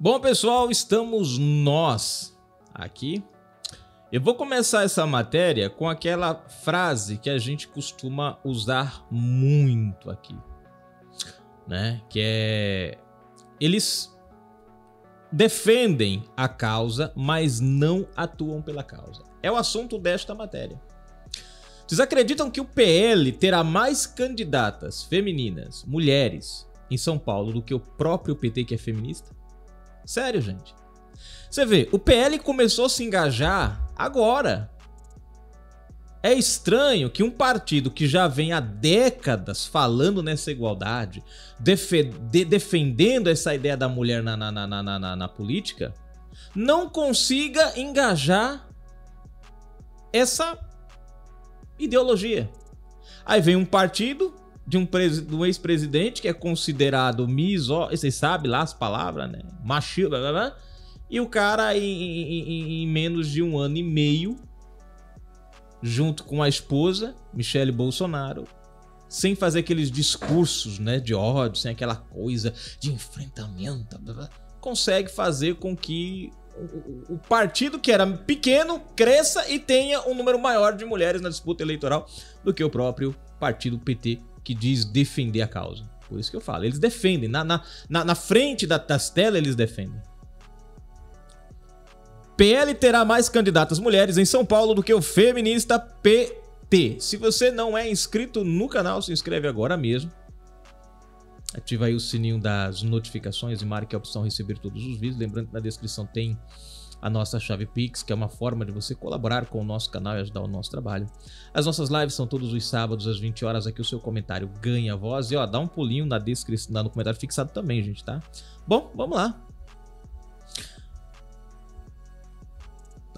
Bom, pessoal, estamos nós aqui. Eu vou começar essa matéria com aquela frase que a gente costuma usar muito aqui, né? Que é eles defendem a causa, mas não atuam pela causa. É o assunto desta matéria. Vocês acreditam que o PL terá mais candidatas femininas, mulheres, em São Paulo do que o próprio PT que é feminista? Sério, gente. Você vê, o PL começou a se engajar agora. É estranho que um partido que já vem há décadas falando nessa igualdade, de defendendo essa ideia da mulher na, na, na, na, na política, não consiga engajar essa ideologia. Aí vem um partido de um, um ex-presidente que é considerado miso, vocês sabem lá as palavras, né? Machista, blá, blá, blá, e o cara em, em, em, menos de um ano e meio, junto com a esposa, Michele Bolsonaro, sem fazer aqueles discursos, né, de ódio, sem aquela coisa de enfrentamento, blá, blá, consegue fazer com que o, o partido que era pequeno cresça e tenha um número maior de mulheres na disputa eleitoral do que o próprio partido PT que diz defender a causa. Por isso que eu falo, eles defendem. Na, na, na, na frente da, das telas, eles defendem. PL terá mais candidatas mulheres em São Paulo do que o feminista PT. Se você não é inscrito no canal, se inscreve agora mesmo. Ativa aí o sininho das notificações e marque a opção receber todos os vídeos. Lembrando que na descrição tem a nossa chave Pix, que é uma forma de você colaborar com o nosso canal e ajudar o nosso trabalho. As nossas lives são todos os sábados às 20 horas, aqui o seu comentário ganha voz e ó, dá um pulinho na descrição, no comentário fixado também, gente, tá? Bom, vamos lá.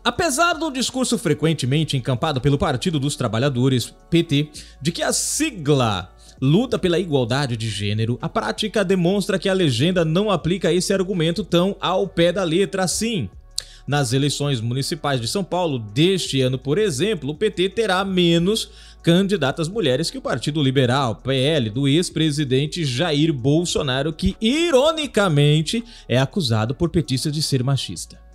Apesar do discurso frequentemente encampado pelo Partido dos Trabalhadores, PT, de que a sigla luta pela igualdade de gênero, a prática demonstra que a legenda não aplica esse argumento tão ao pé da letra assim. Nas eleições municipais de São Paulo deste ano, por exemplo, o PT terá menos candidatas mulheres que o Partido Liberal, PL, do ex-presidente Jair Bolsonaro, que ironicamente é acusado por petistas de ser machista.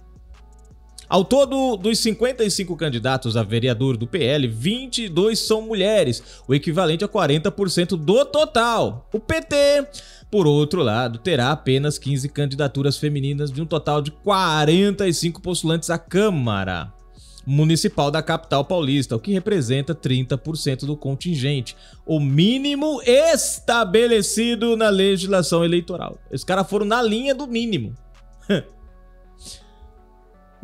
Ao todo, dos 55 candidatos a vereador do PL, 22 são mulheres, o equivalente a 40% do total. O PT, por outro lado, terá apenas 15 candidaturas femininas de um total de 45 postulantes à Câmara Municipal da capital paulista, o que representa 30% do contingente, o mínimo estabelecido na legislação eleitoral. Os caras foram na linha do mínimo.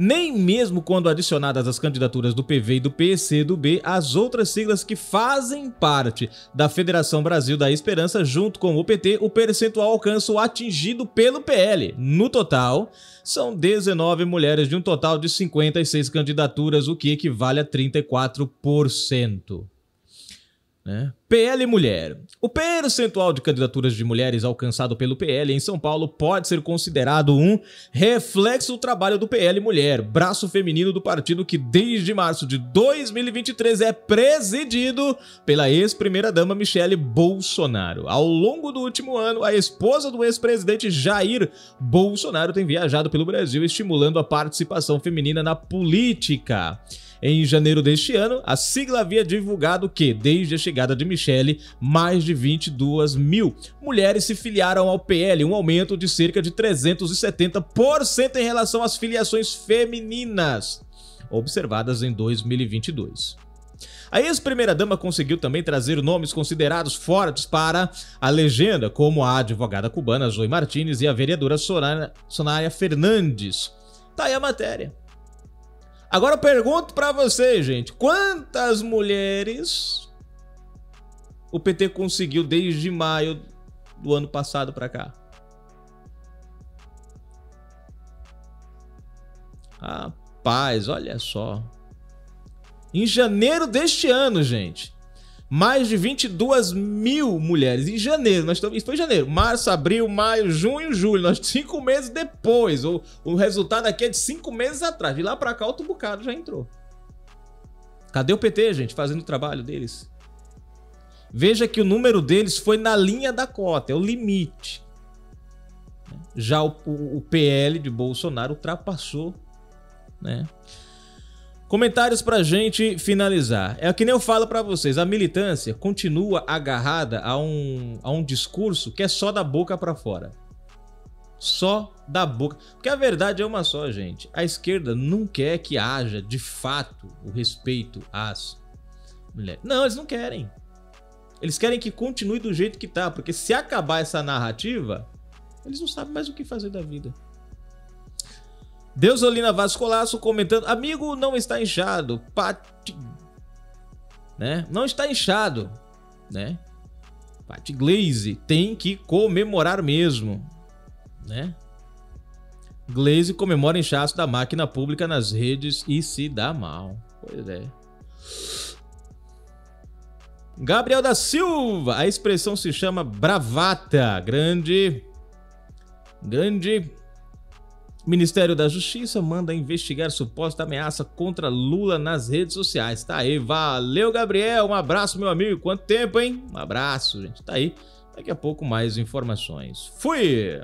nem mesmo quando adicionadas as candidaturas do PV e do PCdoB, as outras siglas que fazem parte da Federação Brasil da Esperança, junto com o PT, o percentual alcança o atingido pelo PL. No total, são 19 mulheres de um total de 56 candidaturas, o que equivale a 34%. Né? PL Mulher. O percentual de candidaturas de mulheres alcançado pelo PL em São Paulo pode ser considerado um reflexo do trabalho do PL Mulher, braço feminino do partido que desde março de 2023 é presidido pela ex-primeira-dama Michele Bolsonaro. Ao longo do último ano, a esposa do ex-presidente Jair Bolsonaro tem viajado pelo Brasil estimulando a participação feminina na política. Em janeiro deste ano, a sigla havia divulgado que, desde a chegada de Michele, mais de 22 mil mulheres se filiaram ao PL, um aumento de cerca de 370% em relação às filiações femininas observadas em 2022. A ex-primeira-dama conseguiu também trazer nomes considerados fortes para a legenda, como a advogada cubana Zoe Martinez e a vereadora Soraya Fernandes. Tá aí a matéria. Agora eu pergunto para você, gente, quantas mulheres o PT conseguiu desde maio do ano passado para cá? Rapaz, olha só. Em janeiro deste ano, gente, mais de 22 mil mulheres em janeiro. Nós estamos, isso foi janeiro, março, abril, maio, junho, julho. Nós cinco meses depois. O, o resultado aqui é de cinco meses atrás. De lá para cá, outro bocado já entrou. Cadê o PT, gente, fazendo o trabalho deles? Veja que o número deles foi na linha da cota, é o limite. Já o, o, o PL de Bolsonaro ultrapassou, né? Comentários pra gente finalizar. É que nem eu falo para vocês, a militância continua agarrada a um, a um discurso que é só da boca para fora. Só da boca. Porque a verdade é uma só, gente. A esquerda não quer que haja, de fato, o respeito às mulheres. Não, eles não querem. Eles querem que continue do jeito que tá, porque se acabar essa narrativa, eles não sabem mais o que fazer da vida. Deusolina Vascolaço comentando: Amigo, não está inchado. Pati. Né? Não está inchado. Né? Pat Glaze tem que comemorar mesmo. Né? Glaze comemora inchaço da máquina pública nas redes e se dá mal. Pois é. Gabriel da Silva, a expressão se chama bravata. Grande. Grande Ministério da Justiça manda investigar suposta ameaça contra Lula nas redes sociais. Tá aí, valeu, Gabriel. Um abraço, meu amigo. Quanto tempo, hein? Um abraço, gente. Tá aí. Daqui a pouco mais informações. Fui!